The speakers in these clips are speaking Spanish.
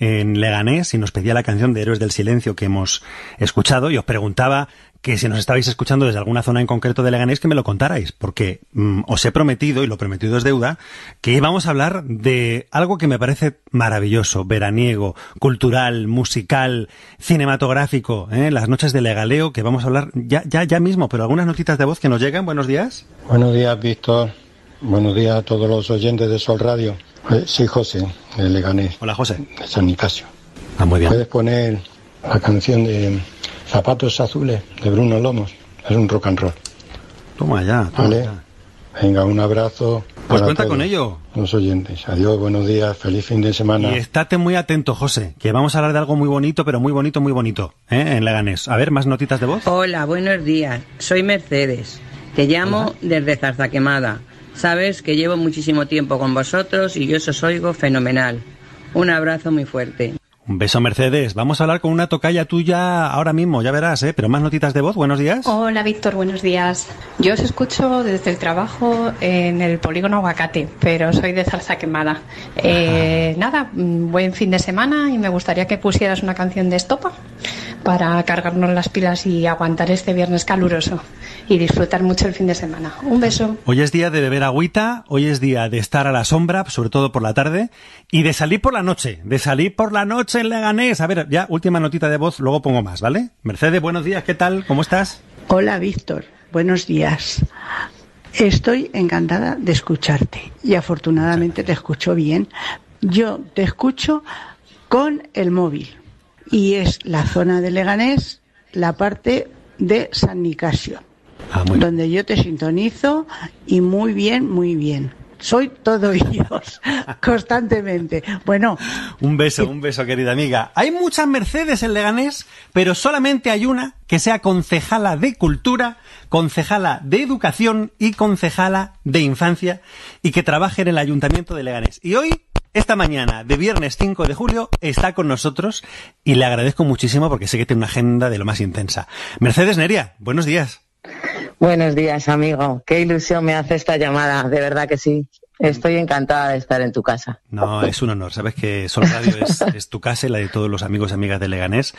en Leganés y nos pedía la canción de Héroes del Silencio que hemos escuchado y os preguntaba que si nos estabais escuchando desde alguna zona en concreto de Leganés que me lo contarais, porque mm, os he prometido, y lo prometido es deuda, que íbamos a hablar de algo que me parece maravilloso, veraniego, cultural, musical, cinematográfico, ¿eh? las noches de Legaleo, que vamos a hablar ya, ya, ya mismo, pero algunas notitas de voz que nos llegan. Buenos días. Buenos días, Víctor. Buenos días a todos los oyentes de Sol Radio. Eh, sí, José, de Leganés. Hola, José. De San Nicasio. Ah, muy bien. Puedes poner la canción de Zapatos Azules de Bruno Lomos. Es un rock and roll. Toma ya, toma ¿Vale? ya. Venga, un abrazo. Pues cuenta con ello. Los oyentes. Adiós, buenos días, feliz fin de semana. Y estate muy atento, José, que vamos a hablar de algo muy bonito, pero muy bonito, muy bonito, ¿eh? en Leganés. A ver, más notitas de voz. Hola, buenos días. Soy Mercedes. Te llamo desde Zarzaquemada. Sabes que llevo muchísimo tiempo con vosotros y yo os oigo fenomenal. Un abrazo muy fuerte. Un beso, Mercedes. Vamos a hablar con una tocaya tuya ahora mismo, ya verás, ¿eh? Pero más notitas de voz. Buenos días. Hola Víctor, buenos días. Yo os escucho desde el trabajo en el polígono Aguacate, pero soy de Zarza Quemada. Eh, nada, mm, buen fin de semana y me gustaría que pusieras una canción de estopa para cargarnos las pilas y aguantar este viernes caluroso y disfrutar mucho el fin de semana. Un beso. Hoy es día de beber agüita, hoy es día de estar a la sombra, sobre todo por la tarde, y de salir por la noche, de salir por la noche en Leganés. A ver, ya, última notita de voz, luego pongo más, ¿vale? Mercedes, buenos días, ¿qué tal? ¿Cómo estás? Hola Víctor, buenos días. Estoy encantada de escucharte y afortunadamente te escucho bien. Yo te escucho con el móvil y es la zona de Leganés, la parte de San Nicasio, Ah, bien. donde yo te sintonizo y muy bien, muy bien. Soy todo oídos constantemente. Bueno, Un beso, un beso, querida amiga. Hay muchas Mercedes en Leganés, pero solamente hay una que sea concejala de cultura, concejala de educación y concejala de infancia y que trabaje en el ayuntamiento de Leganés. Y hoy, esta mañana de viernes 5 de julio, está con nosotros y le agradezco muchísimo porque sé que tiene una agenda de lo más intensa. Mercedes Neria, buenos días. Buenos días, amigo. Qué ilusión me hace esta llamada, de verdad que sí. Estoy encantada de estar en tu casa. No, es un honor. Sabes que Sol Radio es, es tu casa y la de todos los amigos y amigas de Leganés.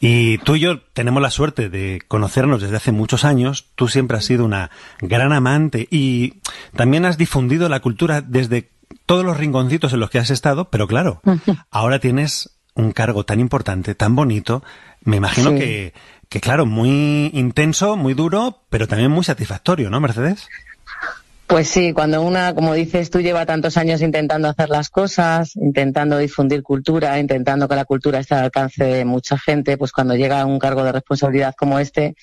Y tú y yo tenemos la suerte de conocernos desde hace muchos años. Tú siempre has sido una gran amante y también has difundido la cultura desde todos los rinconcitos en los que has estado. Pero claro, ahora tienes un cargo tan importante, tan bonito. Me imagino Sí. que, que, claro, muy intenso, muy duro, pero también muy satisfactorio, ¿no, Mercedes? Pues sí, cuando una, como dices tú, lleva tantos años intentando hacer las cosas, intentando difundir cultura, intentando que la cultura esté al alcance de mucha gente, pues cuando llega a un cargo de responsabilidad como este,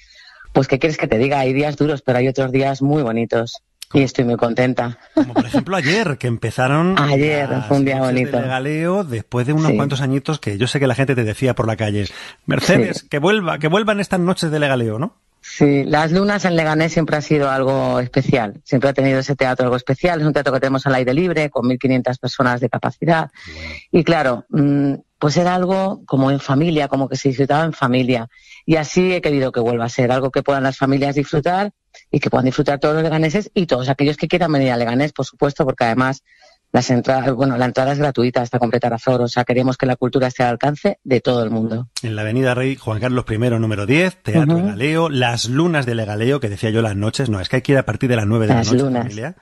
pues ¿qué quieres que te diga? Hay días duros, pero hay otros días muy bonitos. Y estoy muy contenta. Como por ejemplo ayer, que empezaron Ayer, fue un día bonito. de Galeo después de unos Sí. cuantos añitos que yo sé que la gente te decía por la calle, Mercedes, Sí. que vuelva, que vuelvan estas noches de Legaleo, ¿no? Sí, las lunas en Leganés siempre ha sido algo especial. Siempre ha tenido ese teatro algo especial. Es un teatro que tenemos al aire libre, con 1.500 personas de capacidad. Y claro, mm, pues era algo como en familia, como que se disfrutaba en familia. Y así he querido que vuelva a ser algo que puedan las familias disfrutar y que puedan disfrutar todos los leganeses y todos aquellos que quieran venir a Leganés, por supuesto, porque además las entradas, bueno, la entrada es gratuita hasta completar aforo. O sea, queremos que la cultura esté al alcance de todo el mundo. En la avenida Rey Juan Carlos I, número 10, Teatro Ujú. Galeo, las lunas de Legaleo, que decía yo las noches, no, es que hay que ir a partir de las 9 de Las la noche, lunas. familia.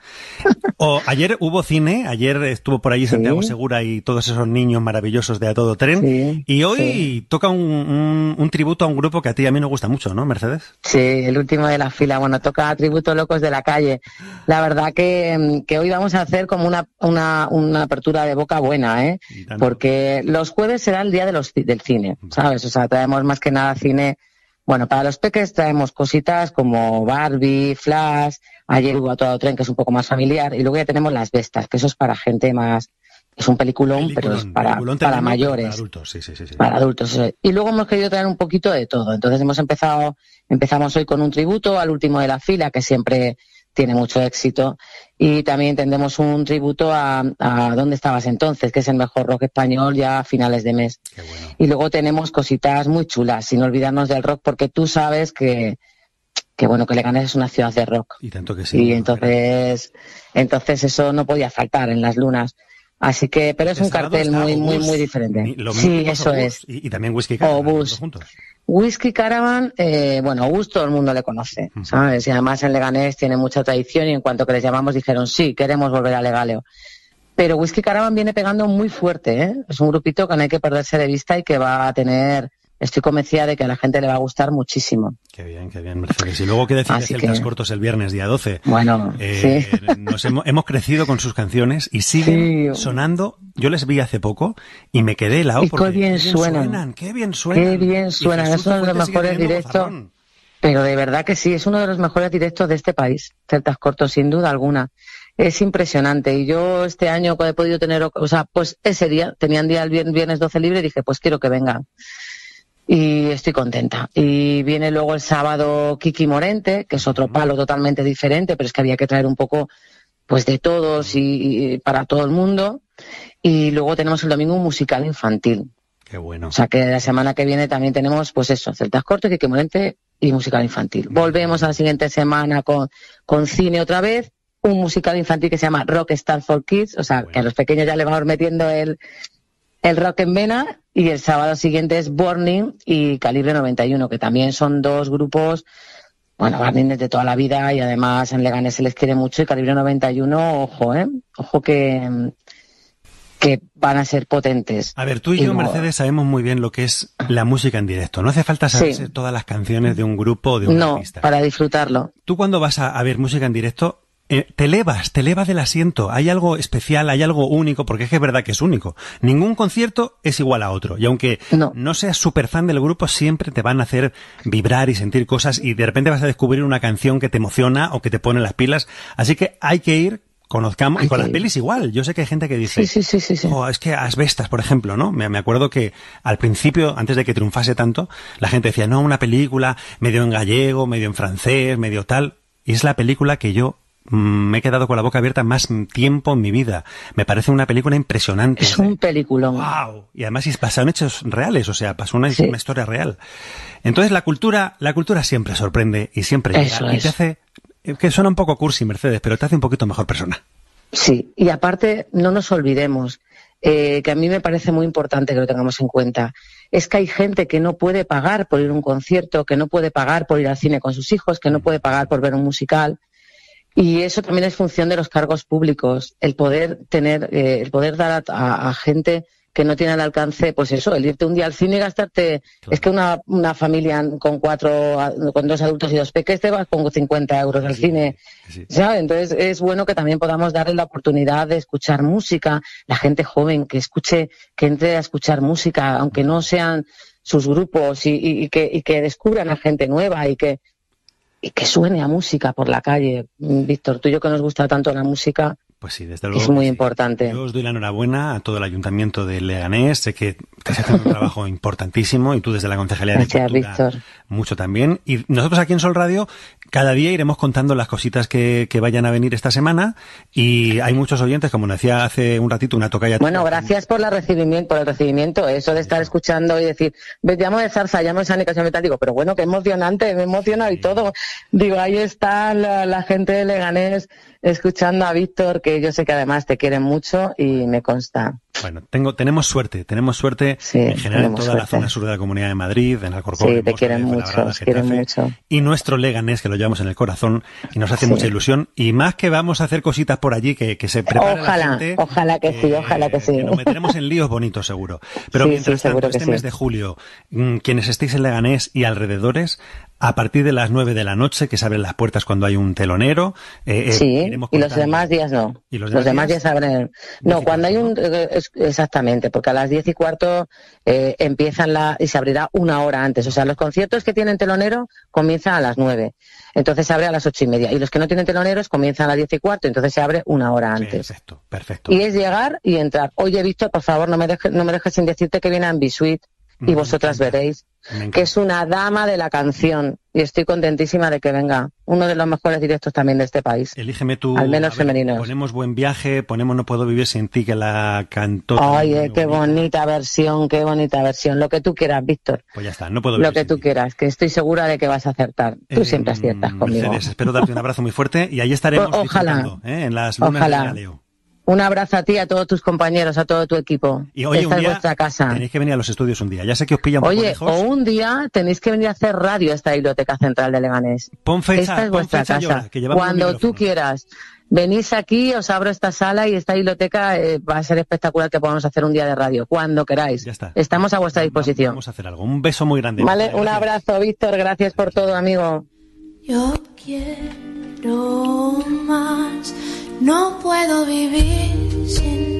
O ayer hubo cine, ayer estuvo por allí Sí. Santiago Segura y todos esos niños maravillosos de A Todo Tren, Sí, y hoy sí. toca un, un- un tributo a un grupo que a ti y a mí nos gusta mucho, ¿no, Mercedes? Sí, el último de la fila. Bueno, toca Tributo Locos de la Calle. La verdad que, mm, que hoy vamos a hacer como una, una, una apertura de boca buena, ¿eh? Porque los jueves será el día de los, ci- del cine, ¿sabes? O sea, traemos más que nada cine. Bueno, para los peques traemos cositas como Barbie, Flash, ayer hubo a todo tren, que es un poco más familiar, y luego ya tenemos Las Bestas, que eso es para gente más, es un peliculón, pero es para, peliculón para mayores Para adultos, sí, sí, sí. para adultos. Y luego hemos querido traer un poquito de todo. Entonces hemos empezado, empezamos hoy con un tributo al último de la fila, que siempre tiene mucho éxito. Y también tendremos un tributo a, a ¿Dónde estabas entonces? que es el mejor rock español ya a finales de mes. Qué bueno. Y luego tenemos cositas muy chulas, sin olvidarnos del rock, porque tú sabes que, que bueno, que Leganés es una ciudad de rock. Y tanto que sí. Y entonces, entonces eso no podía faltar en las lunas. Así que, pero es un cartel muy, muy, muy diferente. sí, eso es. Y, también Whisky juntos. Whisky Caravan, eh, bueno, Bus todo el mundo le conoce, ¿sabes? Y además en Leganés tiene mucha tradición y en cuanto que les llamamos dijeron, sí, queremos volver a Legaleo. Pero Whisky Caravan viene pegando muy fuerte, ¿eh? Es un grupito que no hay que perderse de vista y que va a tener estoy convencida de que a la gente le va a gustar muchísimo. Qué bien, qué bien, Mercedes. Y lugo que decir de Celtas Cortos el viernes, día 12. Bueno, eh, Nos hemos, crecido con sus canciones y siguen sonando. Yo les vi hace poco y me quedé helado. Y porque qué bien, suenan. Qué bien suenan. Qué bien suenan. Es uno de los mejores directos. Pero de verdad que sí, es uno de los mejores directos de este país. Celtas Cortos, sin duda alguna. Es impresionante. Y yo este año he podido tener, o sea, pues ese día, tenían día el viernes 12 libre y dije, pues quiero que vengan y estoy contenta. Y viene luego el sábado Kiki Morente, que es otro palo totalmente diferente, pero es que había que traer un poco pues de todos y, para todo el mundo. Y luego tenemos el domingo un musical infantil. Qué bueno. O sea que la semana que viene también tenemos pues eso, Celtas Cortos, Kiki Morente y musical infantil. Volvemos a la siguiente semana con, con cine otra vez, un musical infantil que se llama Rock Star for Kids, o sea, que a los pequeños ya le vamos metiendo el, el rock en vena y el sábado siguiente es Burning y Calibre 91, que también son dos grupos, bueno, Burning de toda la vida y además en Leganés se les quiere mucho y Calibre 91, ojo, ¿eh? Ojo que, que van a ser potentes. A ver, tú y, yo, Mercedes, sabemos muy bien lo que es la música en directo. No hace falta saber todas las canciones de un grupo o de un no, para disfrutarlo. Tú cuando vas a ver música en directo, eh, te elevas, te elevas del asiento. Hay algo especial, hay algo único, porque es que es verdad que es único. Ningún concierto es igual a otro. Y aunque no, seas súper fan del grupo, siempre te van a hacer vibrar y sentir cosas y de repente vas a descubrir una canción que te emociona o que te pone las pilas. Así que hay que ir conozcamos, y con las pelis igual. Yo sé que hay gente que dice, sí, sí, sí, oh, es que Asbestas, por ejemplo, ¿no? Me, me, acuerdo que al principio, antes de que triunfase tanto, la gente decía, no, una película medio en gallego, medio en francés, medio tal. Y es la película que yo me he quedado con la boca abierta más tiempo en mi vida. Me parece una película impresionante. Es un peliculón. ¡Wow! Y además pasaron hechos reales, o sea, pasó una, historia real. Entonces la cultura, la cultura siempre sorprende y siempre llega y te hace, eh, que suena un poco cursi, Mercedes, pero te hace un poquito mejor persona. Sí, y aparte no nos olvidemos eh, que a mí me parece muy importante que lo tengamos en cuenta. Es que hay gente que no puede pagar por ir a un concierto, que no puede pagar por ir al cine con sus hijos, que no puede pagar por ver un musical y eso también es función de los cargos públicos, el poder tener, eh, el poder dar a, gente que no tiene al alcance, pues eso, el irte un día al cine y gastarte, es que una, una familia con cuatro, con dos adultos y dos peques te vas con 50 euros al cine, ¿sabes? Entonces es bueno que también podamos darle la oportunidad de escuchar música, la gente joven que escuche, que entre a escuchar música, aunque no sean sus grupos y, y, que, y que descubran a gente nueva y que, y que suene a música por la calle. Víctor, tú y yo que nos gusta tanto la música, pues sí, desde luego. Es muy importante. Yo os doy la enhorabuena a todo el ayuntamiento de Leganés. Sé que te haciendo un trabajo importantísimo y tú desde la Concejalía de Gracias, Víctor. mucho también. Y nosotros aquí en Sol Radio cada día iremos contando las cositas que, que, vayan a venir esta semana y hay muchos oyentes, como decía hace un ratito, una tocaya. Bueno, gracias por, la recibimiento, por el recibimiento, eso de estar escuchando y decir, llamo de Zarza, llamo de San Metal, digo, pero bueno, qué emocionante, me emociona y todo. Digo, ahí está la, la gente de Leganés escuchando a Víctor, que yo sé que además te quiere mucho y me consta. Bueno, tengo, tenemos suerte, tenemos suerte en general en toda la zona sur de la Comunidad de Madrid, en Alcorcón, sí, te quieren mucho, quieren mucho. Y nuestro Leganés, que lo llevamos en el corazón y nos hace mucha ilusión. Y más que vamos a hacer cositas por allí que, que se prepara ojalá, la gente, Ojalá que sí, ojalá que sí. nos meteremos en líos bonitos, seguro. Pero mientras tanto, este mes de julio, mm, quienes estéis en Leganés y alrededores, a partir de las nueve de la noche, que se abren las puertas cuando hay un telonero. Eh, eh sí, y los demás días no. ¿Y los, demás, días? abren. No, cuando hay un. Eh, exactamente, porque a las diez y cuarto eh, empiezan la. y se abrirá una hora antes. O sea, los conciertos que tienen telonero comienzan a las nueve. Entonces se abre a las ocho y media. Y los que no tienen teloneros comienzan a las diez y cuarto, entonces se abre una hora antes. Perfecto, perfecto. Y es llegar y entrar. Oye, Víctor, por favor, no me dejes, no me dejes sin decirte que viene a Ambisuite y vosotras veréis que es una dama de la canción y estoy contentísima de que venga uno de los mejores directos también de este país. Elígeme tú. Al menos femenino. Ponemos Buen Viaje, ponemos No Puedo Vivir Sin Ti, que la cantó. Ay, qué bonita. versión, qué bonita versión. Lo que tú quieras, Víctor. Pues ya está, no puedo vivir Lo que tú quieras, que estoy segura de que vas a acertar. Tú eh, siempre aciertas conmigo. espero darte un abrazo muy fuerte y ahí estaremos. ojalá. ¿eh? En las lunas de Galeo. Un abrazo a ti, a todos tus compañeros, a todo tu equipo. Y Esta un es día vuestra casa. tenéis que venir a los estudios un día. Ya sé que os pilla un poco Oye, lejos. o un día tenéis que venir a hacer radio a esta biblioteca central de Leganés. Pon fecha, esta es pon vuestra casa. que Cuando tú quieras. Venís aquí, os abro esta sala y esta biblioteca eh, va a ser espectacular que podamos hacer un día de radio, cuando queráis. Ya está. Estamos a vuestra disposición. Vamos a hacer algo. Un beso muy grande. Vale, Gracias. un abrazo, Víctor, gracias por todo, amigo. Yo quiero no puedo vivir sin